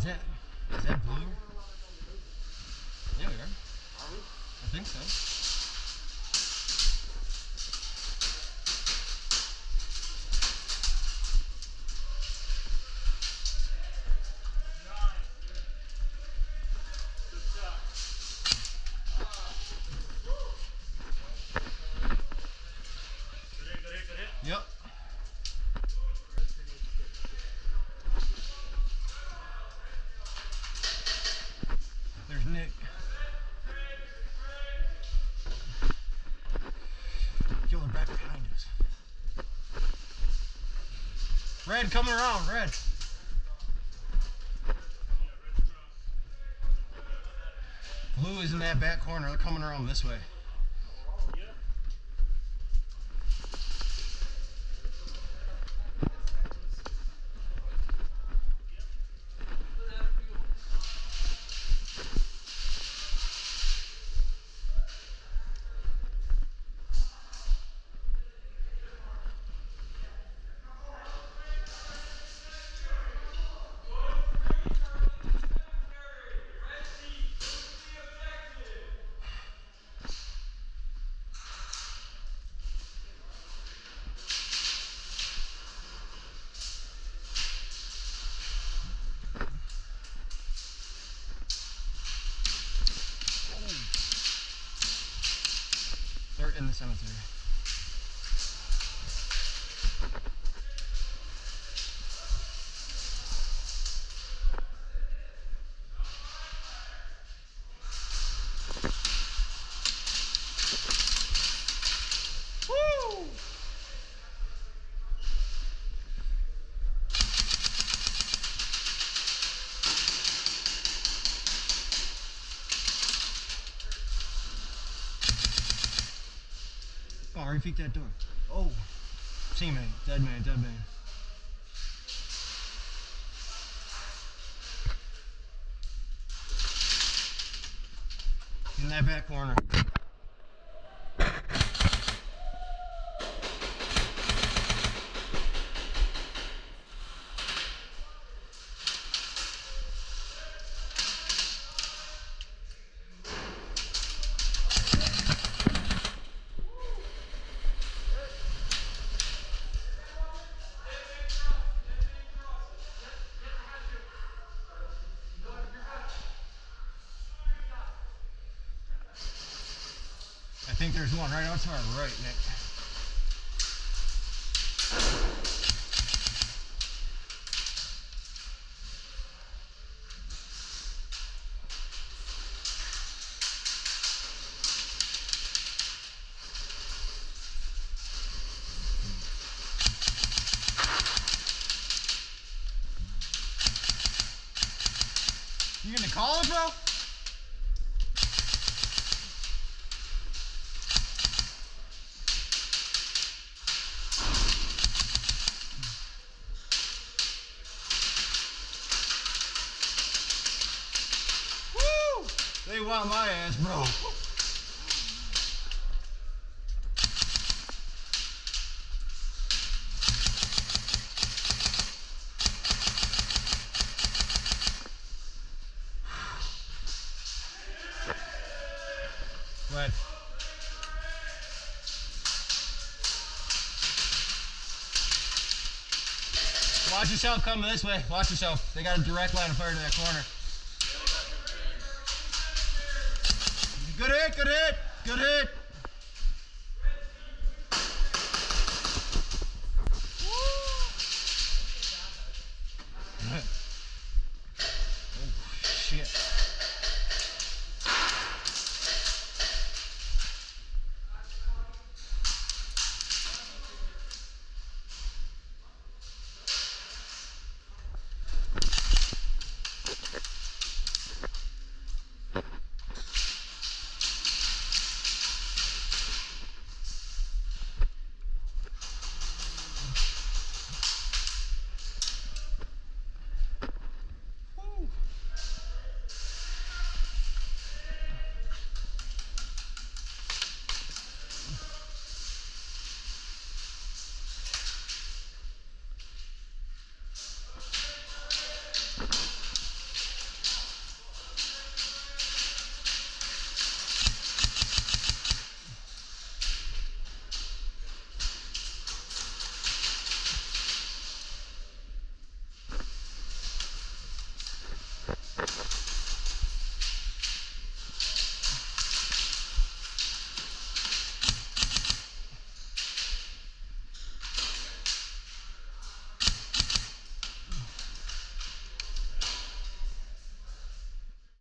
Is that is that blue? Yeah, we are. Are we? I think so. Nick. Back behind us. Red coming around, red. Blue is in that back corner. They're coming around this way. They're in the cemetery. Woo! Oh, already peeked that door. Oh, teammate, dead man, dead man. In that back corner. Think there's one right out to our right, Nick. You gonna call it, bro? My ass? Watch yourself coming this way. Watch yourself. They got a direct line of fire to that corner. Correct, correct, correct.